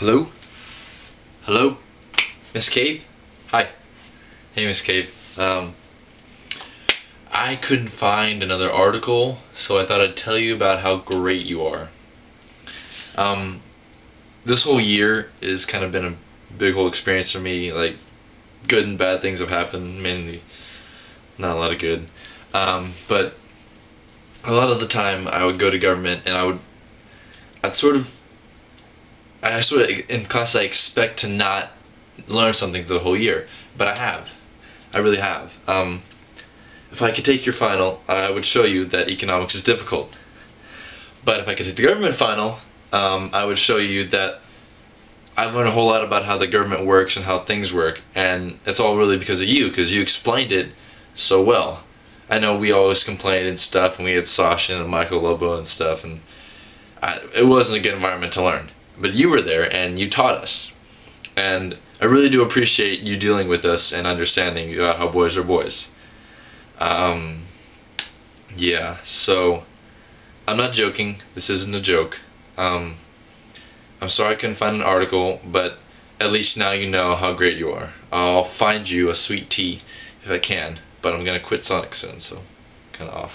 Hello? Hello? Miss Cave? Hi. Hey, Miss Cave. Um, I couldn't find another article, so I thought I'd tell you about how great you are. Um, this whole year has kind of been a big whole experience for me. Like, good and bad things have happened, mainly not a lot of good. Um, but a lot of the time I would go to government and I would, I'd sort of I sort of in class I expect to not learn something for the whole year, but I have. I really have. Um, if I could take your final, I would show you that economics is difficult. But if I could take the government final, um, I would show you that I've learned a whole lot about how the government works and how things work, and it's all really because of you, because you explained it so well. I know we always complained and stuff, and we had Sasha and Michael Lobo and stuff, and I, it wasn't a good environment to learn but you were there and you taught us. And I really do appreciate you dealing with us and understanding about how boys are boys. Um, yeah, so I'm not joking. This isn't a joke. Um, I'm sorry I couldn't find an article, but at least now you know how great you are. I'll find you a sweet tea if I can, but I'm gonna quit Sonic soon, so kind of off.